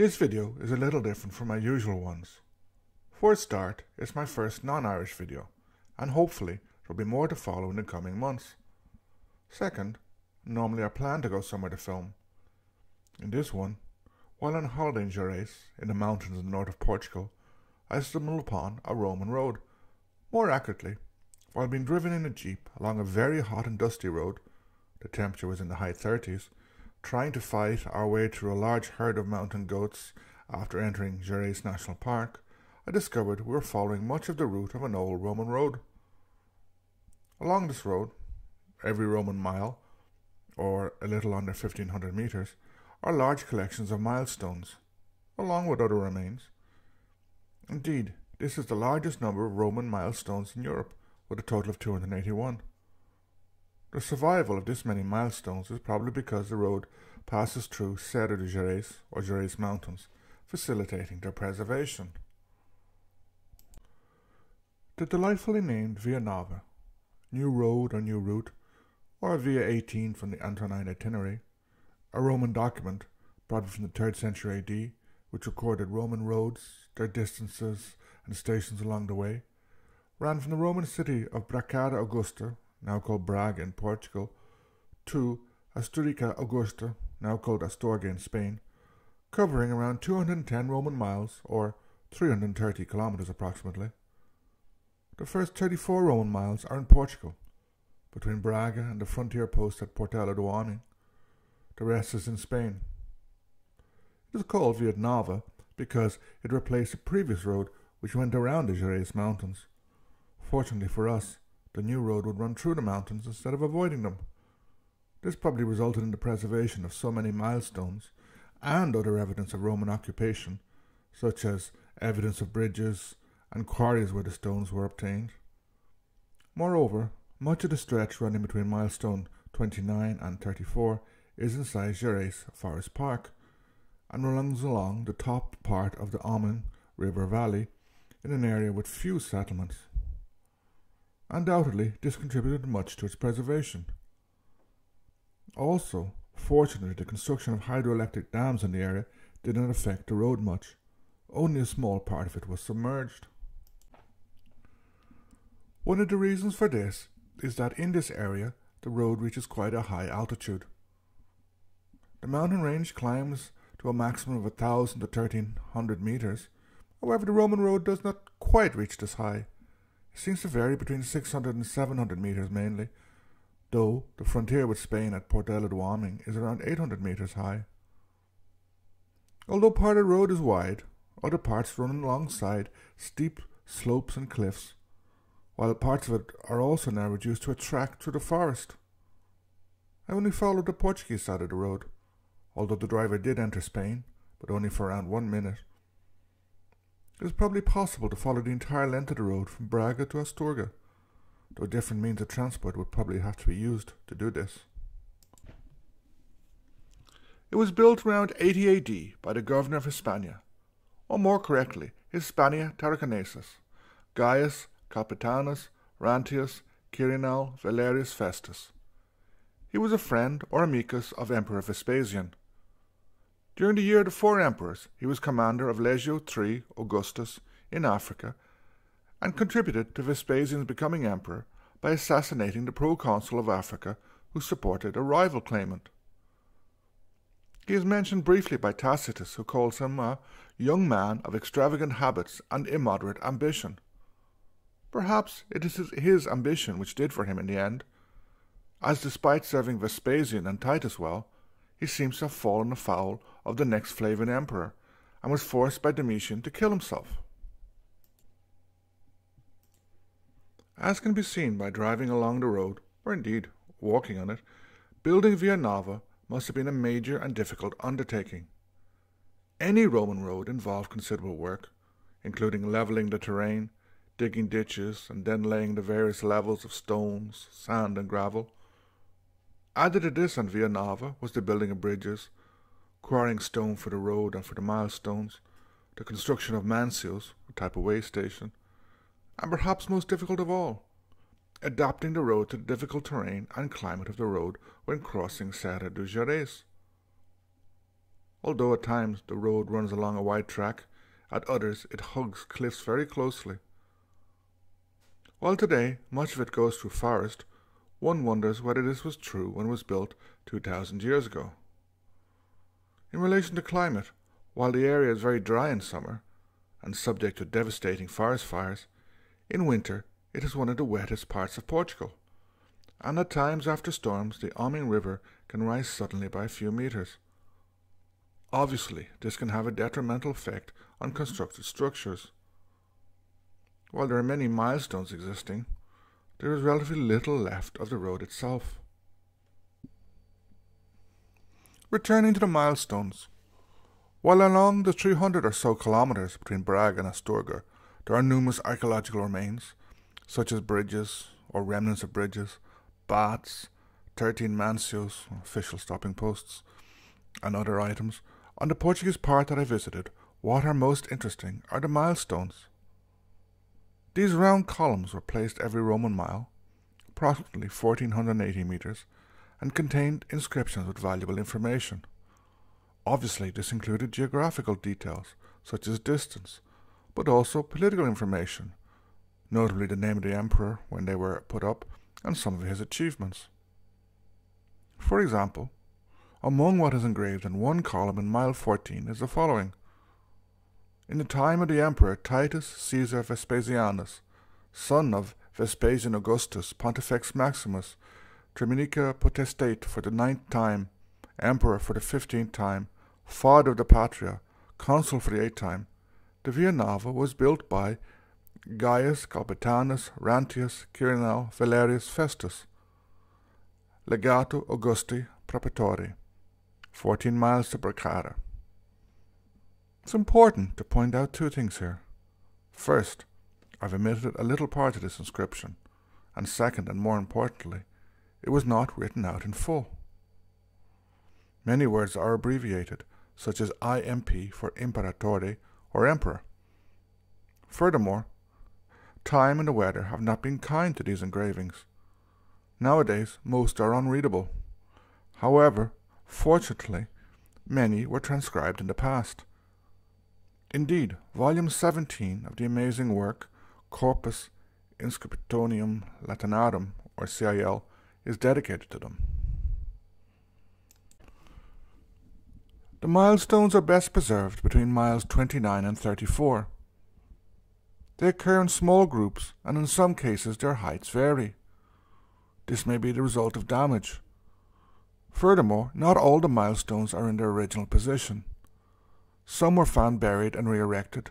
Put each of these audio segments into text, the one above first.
This video is a little different from my usual ones. For a start, it's my first non-Irish video, and hopefully there'll be more to follow in the coming months. Second, normally I plan to go somewhere to film. In this one, while on holiday in Gerês, in the mountains in the north of Portugal, I stumbled upon a Roman road. More accurately, while being driven in a jeep along a very hot and dusty road, the temperature was in the high 30s, trying to fight our way through a large herd of mountain goats after entering Gerês National Park, I discovered we were following much of the route of an old Roman road. Along this road, every Roman mile, or a little under 1500 metres, are large collections of milestones, along with other remains. Indeed, this is the largest number of Roman milestones in Europe, with a total of 281. The survival of this many milestones is probably because the road passes through Serra de Gerês or Gerês Mountains, facilitating their preservation. The delightfully named Via Nova, New Road or New Route, or Via 18 from the Antonine Itinerary, a Roman document, probably from the 3rd century AD, which recorded Roman roads, their distances, and stations along the way, ran from the Roman city of Bracara Augusta, now called Braga in Portugal, to Asturica Augusta, now called Astorga in Spain, covering around 210 Roman miles, or 330 kilometers approximately. The first 34 Roman miles are in Portugal, between Braga and the frontier post at Portela do Homem. The rest is in Spain. It is called Via Nova because it replaced a previous road which went around the Gerês Mountains. Fortunately for us, the new road would run through the mountains instead of avoiding them. This probably resulted in the preservation of so many milestones and other evidence of Roman occupation, such as evidence of bridges and quarries where the stones were obtained. Moreover, much of the stretch running between milestone 29 and 34 is inside Gerês Forest Park and runs along the top part of the Homem River Valley in an area with few settlements. Undoubtedly, this contributed much to its preservation. Also, fortunately, the construction of hydroelectric dams in the area did not affect the road much. Only a small part of it was submerged. One of the reasons for this is that in this area the road reaches quite a high altitude. The mountain range climbs to a maximum of 1000 to 1300 meters. However, the Roman road does not quite reach this high. It seems to vary between 600 and 700 meters mainly, though the frontier with Spain at Portela do Homem is around 800 meters high. Although part of the road is wide, other parts run alongside steep slopes and cliffs, while parts of it are also now reduced to a track through the forest. I only followed the Portuguese side of the road, although the driver did enter Spain, but only for around one minute. It is probably possible to follow the entire length of the road from Braga to Astorga, though different means of transport would probably have to be used to do this. It was built around 80 AD by the governor of Hispania, or more correctly, Hispania Tarraconensis, Gaius Calpetanus Rantius Quirinal Valerius Festus. He was a friend or amicus of Emperor Vespasian. During the year of the four emperors, he was commander of Legio III Augustus in Africa and contributed to Vespasian's becoming emperor by assassinating the proconsul of Africa who supported a rival claimant. He is mentioned briefly by Tacitus, who calls him a young man of extravagant habits and immoderate ambition. Perhaps it is his ambition which did for him in the end, as despite serving Vespasian and Titus well, he seems to have fallen afoul of the next Flavian emperor, and was forced by Domitian to kill himself. As can be seen by driving along the road, or indeed walking on it, building Via Nova must have been a major and difficult undertaking. Any Roman road involved considerable work, including levelling the terrain, digging ditches, and then laying the various levels of stones, sand, and gravel. Added to this on Via Nova was the building of bridges, quarrying stone for the road and for the milestones, the construction of mancios, a type of way station, and perhaps most difficult of all, adapting the road to the difficult terrain and climate of the road when crossing Serra do Gerês. although at times the road runs along a wide track, at others it hugs cliffs very closely. While today much of it goes through forest, one wonders whether this was true when it was built 2,000 years ago. In relation to climate, while the area is very dry in summer and subject to devastating forest fires, in winter it is one of the wettest parts of Portugal, and at times after storms the Homem River can rise suddenly by a few meters. Obviously, this can have a detrimental effect on constructed structures. While there are many milestones existing, there is relatively little left of the road itself. Returning to the milestones. While along the 300 or so kilometres between Braga and Astorga there are numerous archaeological remains, such as bridges or remnants of bridges, baths, 13 mancios, official stopping posts, and other items, on the Portuguese part that I visited, what are most interesting are the milestones. These round columns were placed every Roman mile, approximately 1480 metres, and contained inscriptions with valuable information. Obviously, this included geographical details, such as distance, but also political information, notably the name of the emperor when they were put up and some of his achievements. For example, among what is engraved in one column in mile 14 is the following. In the time of the emperor Titus Caesar Vespasianus, son of Vespasian Augustus Pontifex Maximus, Tribunicia potestate for the ninth time, emperor for the fifteenth time, father of the patria, consul for the eighth time, the Via Nova was built by Gaius Calpetanus Rantius Quirinal Valerius Festus, Legato Augusti Praepatori, 14 miles to Bracara. It's important to point out two things here. First, I've omitted a little part of this inscription, and second, and more importantly, it was not written out in full. Many words are abbreviated, such as IMP for Imperatore or Emperor. Furthermore, time and the weather have not been kind to these engravings. Nowadays, most are unreadable. However, fortunately, many were transcribed in the past. Indeed, volume 17 of the amazing work Corpus Inscriptionum Latinarum, or CIL, is dedicated to them. The milestones are best preserved between miles 29 and 34. They occur in small groups, and in some cases their heights vary. This may be the result of damage. Furthermore, not all the milestones are in their original position. Some were found buried and re erected.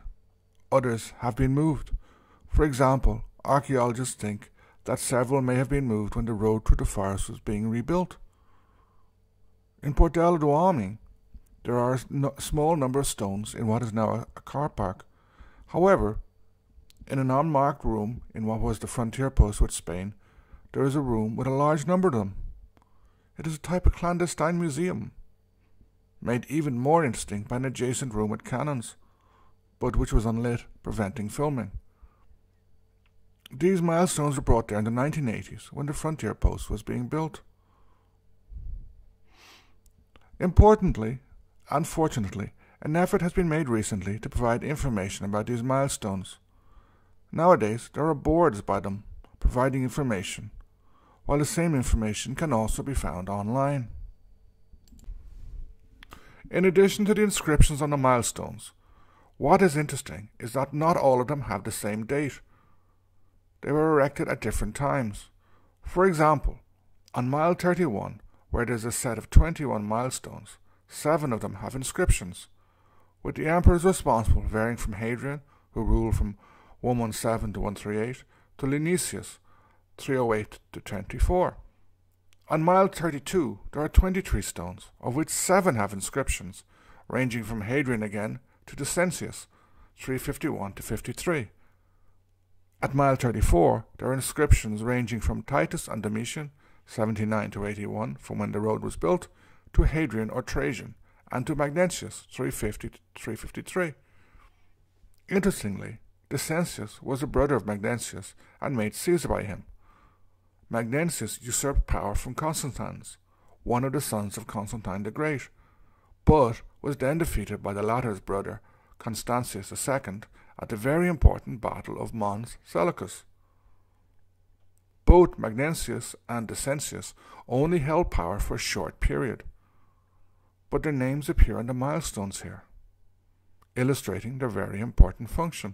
Others have been moved. For example, archaeologists think that several may have been moved when the road through the forest was being rebuilt. In Portela do Homem, there are a small number of stones in what is now a, a car park. However, in an unmarked room in what was the frontier post with Spain, there is a room with a large number of them. It is a type of clandestine museum, made even more interesting by an adjacent room with cannons, but which was unlit, preventing filming. These milestones were brought there in the 1980s when the frontier post was being built. Importantly, unfortunately, an effort has been made recently to provide information about these milestones. Nowadays, there are boards by them providing information, while the same information can also be found online. In addition to the inscriptions on the milestones, what is interesting is that not all of them have the same date. They were erected at different times. For example, on mile 31, where there is a set of 21 milestones, seven of them have inscriptions, with the emperors responsible varying from Hadrian, who ruled from 117 to 138, to Licinius, 308 to 24. On mile 32, there are 23 stones, of which seven have inscriptions, ranging from Hadrian again to Decentius, 351 to 53. At mile 34, there are inscriptions ranging from Titus and Domitian, 79 to 81, from when the road was built, to Hadrian or Trajan, and to Magnentius, 350 to 353. Interestingly, Decentius was a brother of Magnentius and made Caesar by him. Magnentius usurped power from Constantine, one of the sons of Constantine the Great, but was then defeated by the latter's brother, Constantius II, at the very important Battle of Mons Seleucus. Both Magnentius and Decentius only held power for a short period, but their names appear on the milestones here, illustrating their very important function.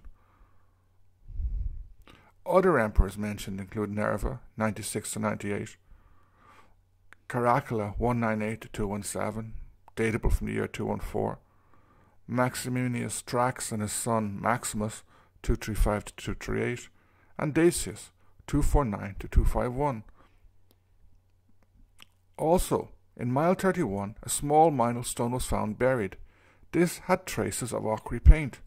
Other emperors mentioned include Nerva, 96 to 98, Caracalla, 198 to 217, datable from the year 214, Maximinus Thrax and his son Maximus, 235 to 238, and Decius, 249 to 251. Also, in mile 31, a small milestone was found buried. This had traces of ochre paint,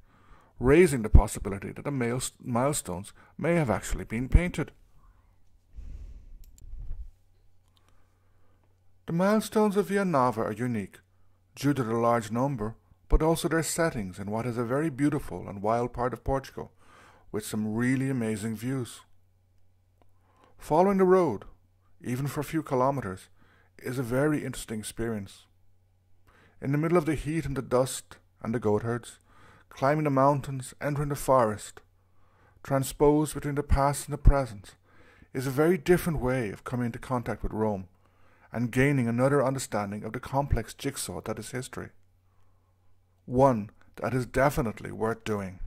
raising the possibility that the milestones may have actually been painted. The milestones of Via Nova are unique due to their large number, but also their settings in what is a very beautiful and wild part of Portugal, with some really amazing views. Following the road, even for a few kilometers, is a very interesting experience. In the middle of the heat and the dust and the goatherds, climbing the mountains, entering the forest, transposed between the past and the present, is a very different way of coming into contact with Rome and gaining another understanding of the complex jigsaw that is history. One that is definitely worth doing.